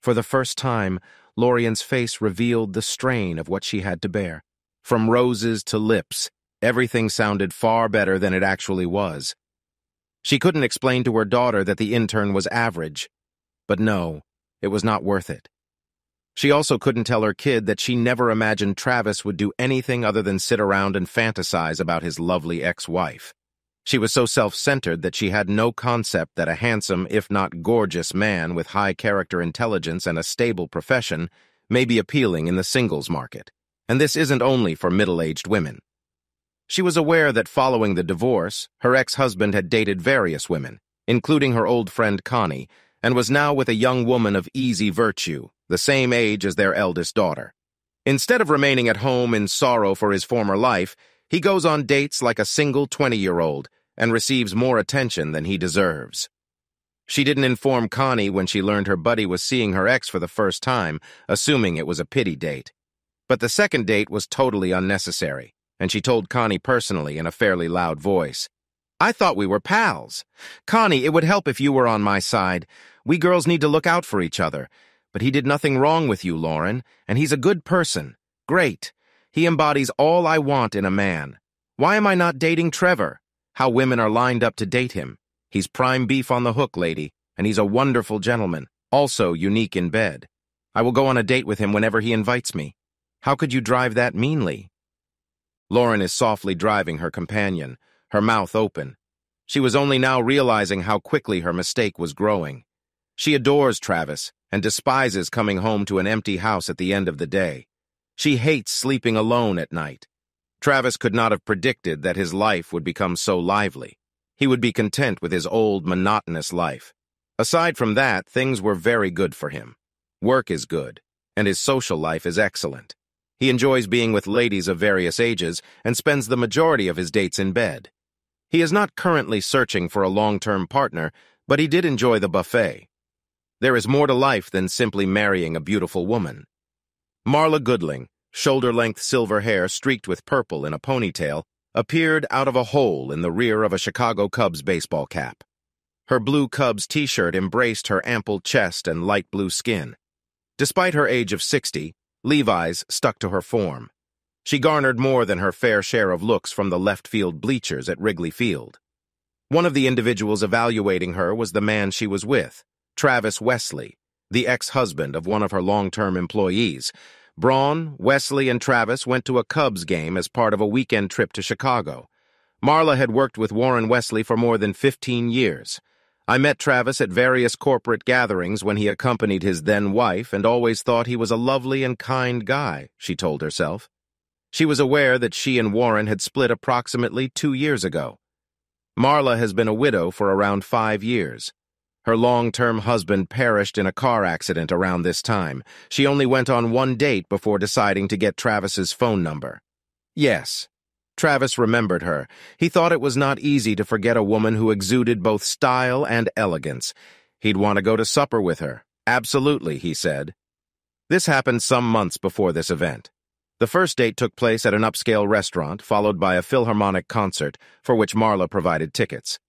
For the first time, Lauren's face revealed the strain of what she had to bear. From roses to lips, everything sounded far better than it actually was. She couldn't explain to her daughter that the intern was average. But no, it was not worth it. She also couldn't tell her kid that she never imagined Travis would do anything other than sit around and fantasize about his lovely ex-wife. She was so self-centered that she had no concept that a handsome, if not gorgeous, man with high character intelligence and a stable profession may be appealing in the singles market. And this isn't only for middle-aged women. She was aware that following the divorce, her ex-husband had dated various women, including her old friend Connie, and was now with a young woman of easy virtue, the same age as their eldest daughter. Instead of remaining at home in sorrow for his former life, he goes on dates like a single 20-year-old and receives more attention than he deserves. She didn't inform Connie when she learned her buddy was seeing her ex for the first time, assuming it was a pity date. But the second date was totally unnecessary, and she told Connie personally in a fairly loud voice. I thought we were pals. Connie, it would help if you were on my side. We girls need to look out for each other. But he did nothing wrong with you, Lauren, and he's a good person. Great. He embodies all I want in a man. Why am I not dating Trevor? How women are lined up to date him. He's prime beef on the hook, lady, and he's a wonderful gentleman, also unique in bed. I will go on a date with him whenever he invites me. How could you drive that meanly? Lauren is softly driving her companion, her mouth open. She was only now realizing how quickly her mistake was growing. She adores Travis and despises coming home to an empty house at the end of the day. She hates sleeping alone at night. Travis could not have predicted that his life would become so lively. He would be content with his old, monotonous life. Aside from that, things were very good for him. Work is good, and his social life is excellent. He enjoys being with ladies of various ages and spends the majority of his dates in bed. He is not currently searching for a long-term partner, but he did enjoy the buffet. There is more to life than simply marrying a beautiful woman. Marla Goodling, shoulder-length silver hair streaked with purple in a ponytail, appeared out of a hole in the rear of a Chicago Cubs baseball cap. Her blue Cubs t-shirt embraced her ample chest and light blue skin. Despite her age of 60, Levi's stuck to her form. She garnered more than her fair share of looks from the left field bleachers at Wrigley Field. One of the individuals evaluating her was the man she was with, Travis Wesley, the ex-husband of one of her long-term employees. Braun, Wesley, and Travis went to a Cubs game as part of a weekend trip to Chicago. Marla had worked with Warren Wesley for more than 15 years. I met Travis at various corporate gatherings when he accompanied his then-wife and always thought he was a lovely and kind guy, she told herself. She was aware that she and Warren had split approximately two years ago. Marla has been a widow for around five years. Her long-term husband perished in a car accident around this time. She only went on one date before deciding to get Travis's phone number. Yes, Travis remembered her. He thought it was not easy to forget a woman who exuded both style and elegance. He'd want to go to supper with her. Absolutely, he said. This happened some months before this event. The first date took place at an upscale restaurant, followed by a Philharmonic concert, for which Marla provided tickets.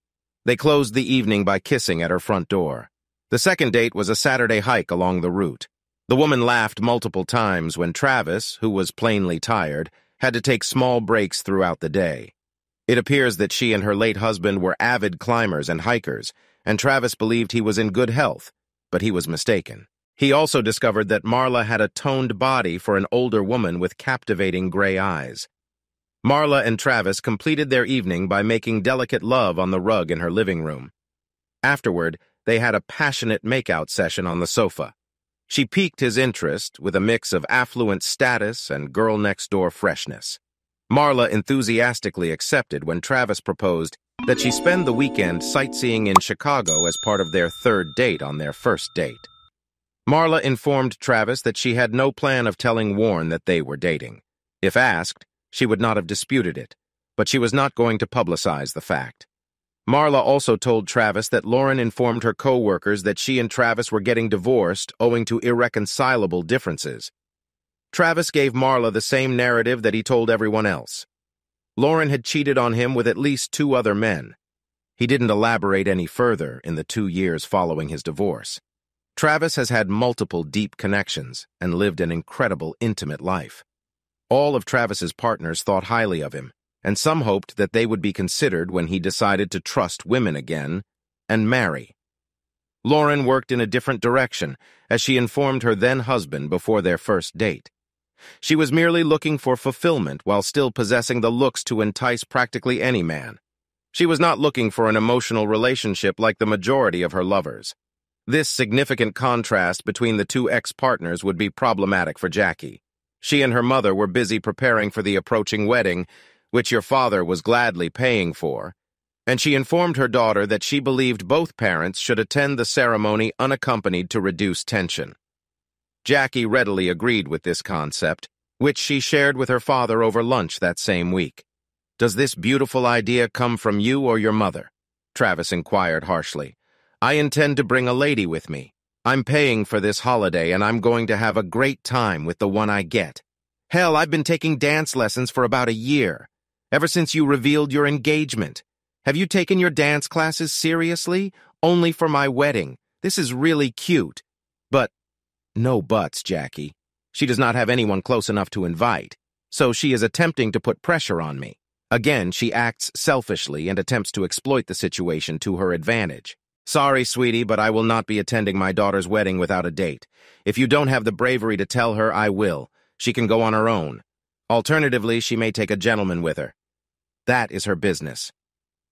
They closed the evening by kissing at her front door. The second date was a Saturday hike along the route. The woman laughed multiple times when Travis, who was plainly tired, had to take small breaks throughout the day. It appears that she and her late husband were avid climbers and hikers, and Travis believed he was in good health, but he was mistaken. He also discovered that Marla had a toned body for an older woman with captivating gray eyes. Marla and Travis completed their evening by making delicate love on the rug in her living room. Afterward, they had a passionate makeout session on the sofa. She piqued his interest with a mix of affluent status and girl-next-door freshness. Marla enthusiastically accepted when Travis proposed that she spend the weekend sightseeing in Chicago as part of their third date on their first date. Marla informed Travis that she had no plan of telling Warren that they were dating. If asked, she would not have disputed it, but she was not going to publicize the fact. Marla also told Travis that Lauren informed her co-workers that she and Travis were getting divorced owing to irreconcilable differences. Travis gave Marla the same narrative that he told everyone else. Lauren had cheated on him with at least two other men. He didn't elaborate any further in the two years following his divorce. Travis has had multiple deep connections and lived an incredible intimate life. All of Travis's partners thought highly of him, and some hoped that they would be considered when he decided to trust women again and marry. Lauren worked in a different direction, as she informed her then-husband before their first date. She was merely looking for fulfillment while still possessing the looks to entice practically any man. She was not looking for an emotional relationship like the majority of her lovers. This significant contrast between the two ex-partners would be problematic for Jackie. She and her mother were busy preparing for the approaching wedding, which your father was gladly paying for, and she informed her daughter that she believed both parents should attend the ceremony unaccompanied to reduce tension. Jackie readily agreed with this concept, which she shared with her father over lunch that same week. Does this beautiful idea come from you or your mother? Travis inquired harshly. I intend to bring a lady with me. I'm paying for this holiday and I'm going to have a great time with the one I get. Hell, I've been taking dance lessons for about a year ever since you revealed your engagement. Have you taken your dance classes seriously? Only for my wedding. This is really cute. But, no buts, Jackie. She does not have anyone close enough to invite, so she is attempting to put pressure on me. Again, she acts selfishly and attempts to exploit the situation to her advantage. Sorry, sweetie, but I will not be attending my daughter's wedding without a date. If you don't have the bravery to tell her, I will. She can go on her own. Alternatively, she may take a gentleman with her. That is her business.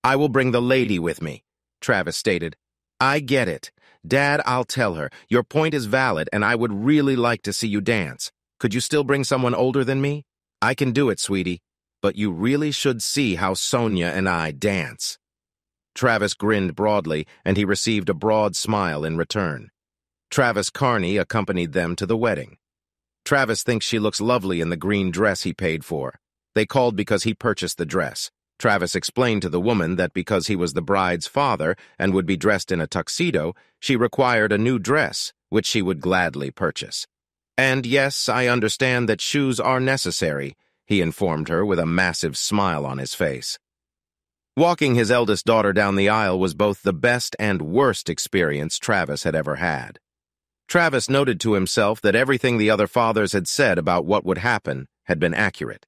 I will bring the lady with me, Travis stated. I get it. Dad, I'll tell her. Your point is valid, and I would really like to see you dance. Could you still bring someone older than me? I can do it, sweetie. But you really should see how Sonia and I dance. Travis grinned broadly, and he received a broad smile in return. Travis Carney accompanied them to the wedding. Travis thinks she looks lovely in the green dress he paid for. They called because he purchased the dress. Travis explained to the woman that because he was the bride's father and would be dressed in a tuxedo, she required a new dress, which she would gladly purchase. And yes, I understand that shoes are necessary, he informed her with a massive smile on his face. Walking his eldest daughter down the aisle was both the best and worst experience Travis had ever had. Travis noted to himself that everything the other fathers had said about what would happen had been accurate.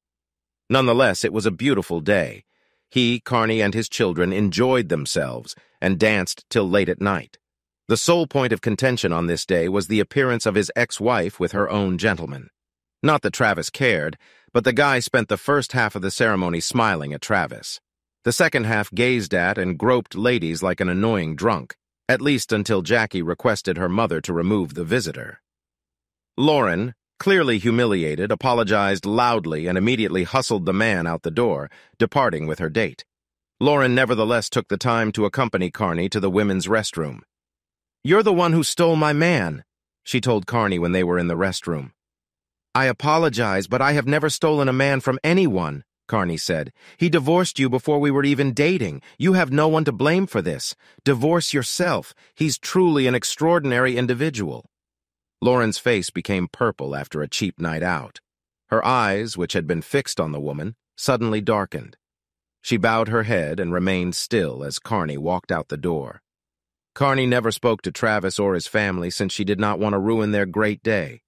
Nonetheless, it was a beautiful day. He, Carney, and his children enjoyed themselves and danced till late at night. The sole point of contention on this day was the appearance of his ex-wife with her own gentleman. Not that Travis cared, but the guy spent the first half of the ceremony smiling at Travis. The second half gazed at and groped ladies like an annoying drunk at least until Jackie requested her mother to remove the visitor. Lauren, clearly humiliated, apologized loudly and immediately hustled the man out the door, departing with her date. Lauren nevertheless took the time to accompany Carney to the women's restroom. You're the one who stole my man, she told Carney when they were in the restroom. I apologize, but I have never stolen a man from anyone, Carney said. He divorced you before we were even dating. You have no one to blame for this. Divorce yourself. He's truly an extraordinary individual. Lauren's face became purple after a cheap night out. Her eyes, which had been fixed on the woman, suddenly darkened. She bowed her head and remained still as Carney walked out the door. Carney never spoke to Travis or his family since she did not want to ruin their great day.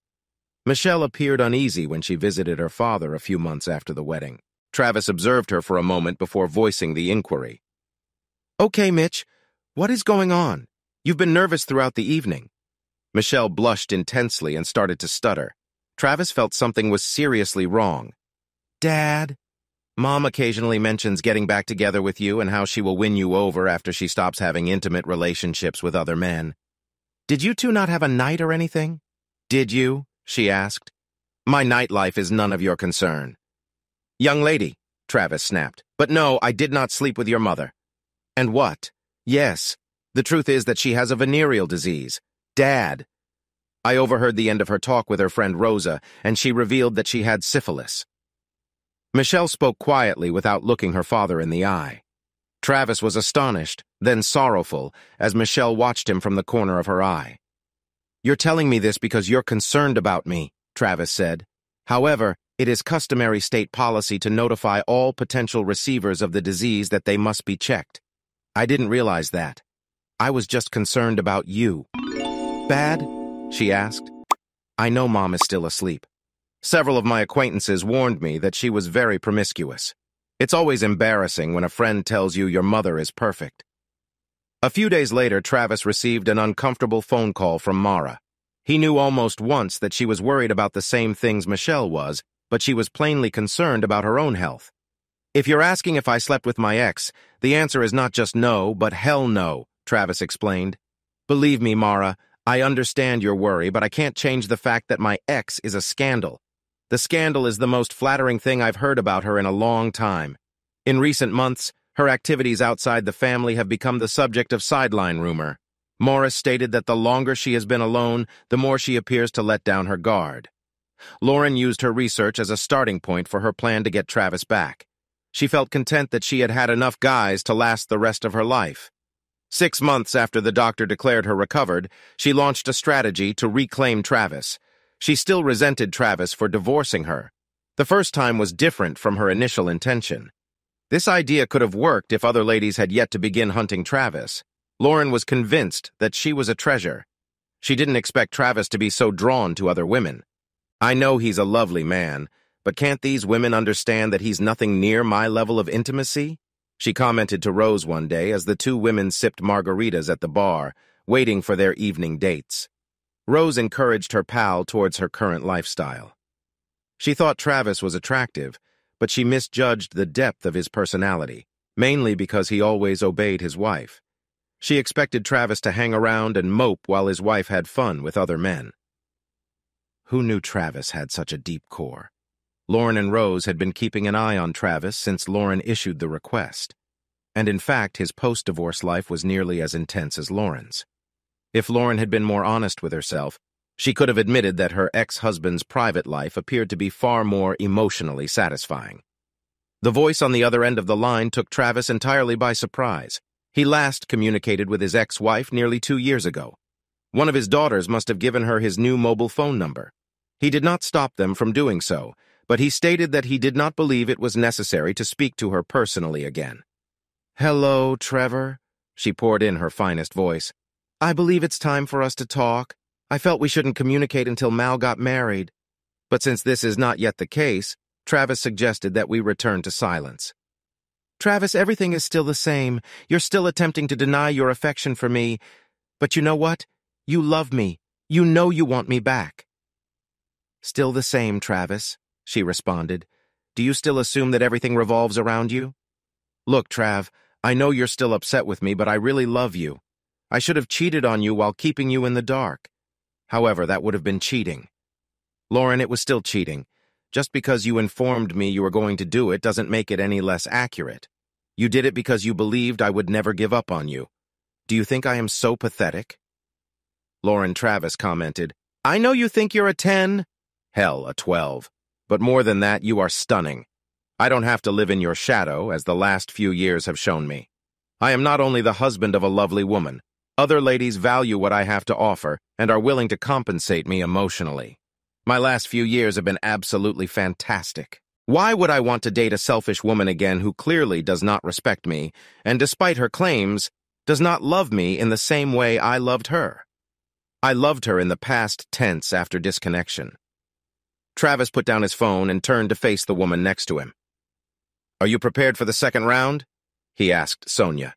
Michelle appeared uneasy when she visited her father a few months after the wedding. Travis observed her for a moment before voicing the inquiry. Okay, Mitch, what is going on? You've been nervous throughout the evening. Michelle blushed intensely and started to stutter. Travis felt something was seriously wrong. Dad? Mom occasionally mentions getting back together with you and how she will win you over after she stops having intimate relationships with other men. Did you two not have a night or anything? Did you? she asked. My nightlife is none of your concern. Young lady, Travis snapped. But no, I did not sleep with your mother. And what? Yes. The truth is that she has a venereal disease. Dad. I overheard the end of her talk with her friend Rosa, and she revealed that she had syphilis. Michelle spoke quietly without looking her father in the eye. Travis was astonished, then sorrowful, as Michelle watched him from the corner of her eye. You're telling me this because you're concerned about me, Travis said. However, it is customary state policy to notify all potential receivers of the disease that they must be checked. I didn't realize that. I was just concerned about you. Bad? She asked. I know Mom is still asleep. Several of my acquaintances warned me that she was very promiscuous. It's always embarrassing when a friend tells you your mother is perfect. A few days later, Travis received an uncomfortable phone call from Mara. He knew almost once that she was worried about the same things Michelle was, but she was plainly concerned about her own health. If you're asking if I slept with my ex, the answer is not just no, but hell no, Travis explained. Believe me, Mara, I understand your worry, but I can't change the fact that my ex is a scandal. The scandal is the most flattering thing I've heard about her in a long time. In recent months, her activities outside the family have become the subject of sideline rumor. Morris stated that the longer she has been alone, the more she appears to let down her guard. Lauren used her research as a starting point for her plan to get Travis back. She felt content that she had had enough guys to last the rest of her life. Six months after the doctor declared her recovered, she launched a strategy to reclaim Travis. She still resented Travis for divorcing her. The first time was different from her initial intention. This idea could have worked if other ladies had yet to begin hunting Travis. Lauren was convinced that she was a treasure. She didn't expect Travis to be so drawn to other women. I know he's a lovely man, but can't these women understand that he's nothing near my level of intimacy? She commented to Rose one day as the two women sipped margaritas at the bar, waiting for their evening dates. Rose encouraged her pal towards her current lifestyle. She thought Travis was attractive, but she misjudged the depth of his personality, mainly because he always obeyed his wife. She expected Travis to hang around and mope while his wife had fun with other men. Who knew Travis had such a deep core? Lauren and Rose had been keeping an eye on Travis since Lauren issued the request. And in fact, his post-divorce life was nearly as intense as Lauren's. If Lauren had been more honest with herself, she could have admitted that her ex-husband's private life appeared to be far more emotionally satisfying. The voice on the other end of the line took Travis entirely by surprise. He last communicated with his ex-wife nearly two years ago. One of his daughters must have given her his new mobile phone number. He did not stop them from doing so, but he stated that he did not believe it was necessary to speak to her personally again. Hello, Trevor, she poured in her finest voice. I believe it's time for us to talk. I felt we shouldn't communicate until Mal got married. But since this is not yet the case, Travis suggested that we return to silence. Travis, everything is still the same. You're still attempting to deny your affection for me. But you know what? You love me. You know you want me back. Still the same, Travis, she responded. Do you still assume that everything revolves around you? Look, Trav, I know you're still upset with me, but I really love you. I should have cheated on you while keeping you in the dark. However, that would have been cheating. Lauren, it was still cheating. Just because you informed me you were going to do it doesn't make it any less accurate. You did it because you believed I would never give up on you. Do you think I am so pathetic? Lauren Travis commented, I know you think you're a 10. Hell, a 12. But more than that, you are stunning. I don't have to live in your shadow, as the last few years have shown me. I am not only the husband of a lovely woman, other ladies value what I have to offer and are willing to compensate me emotionally. My last few years have been absolutely fantastic. Why would I want to date a selfish woman again who clearly does not respect me, and despite her claims, does not love me in the same way I loved her? I loved her in the past tense after disconnection. Travis put down his phone and turned to face the woman next to him. Are you prepared for the second round? He asked Sonia.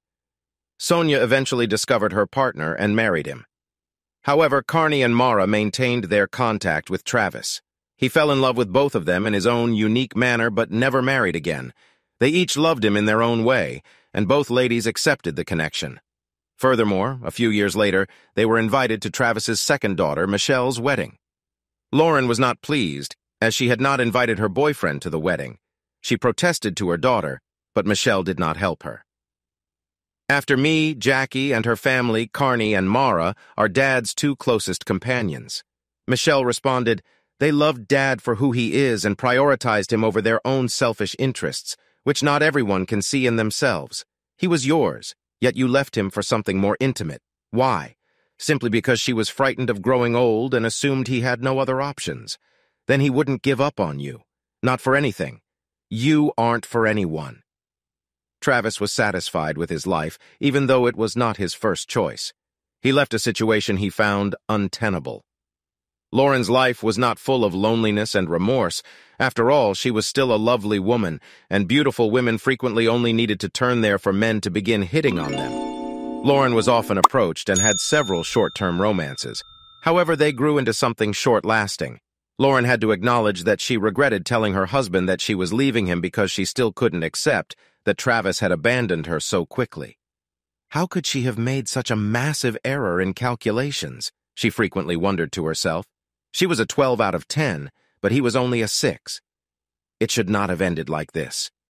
Sonia eventually discovered her partner and married him. However, Carney and Mara maintained their contact with Travis. He fell in love with both of them in his own unique manner but never married again. They each loved him in their own way, and both ladies accepted the connection. Furthermore, a few years later, they were invited to Travis's second daughter, Michelle's wedding. Lauren was not pleased, as she had not invited her boyfriend to the wedding. She protested to her daughter, but Michelle did not help her. After me, Jackie, and her family, Carney and Mara, are Dad's two closest companions. Michelle responded, They loved Dad for who he is and prioritized him over their own selfish interests, which not everyone can see in themselves. He was yours, yet you left him for something more intimate. Why? Simply because she was frightened of growing old and assumed he had no other options. Then he wouldn't give up on you. Not for anything. You aren't for anyone. Travis was satisfied with his life, even though it was not his first choice. He left a situation he found untenable. Lauren's life was not full of loneliness and remorse. After all, she was still a lovely woman, and beautiful women frequently only needed to turn there for men to begin hitting on them. Lauren was often approached and had several short-term romances. However, they grew into something short-lasting. Lauren had to acknowledge that she regretted telling her husband that she was leaving him because she still couldn't accept that Travis had abandoned her so quickly. How could she have made such a massive error in calculations? She frequently wondered to herself. She was a 12 out of 10, but he was only a 6. It should not have ended like this.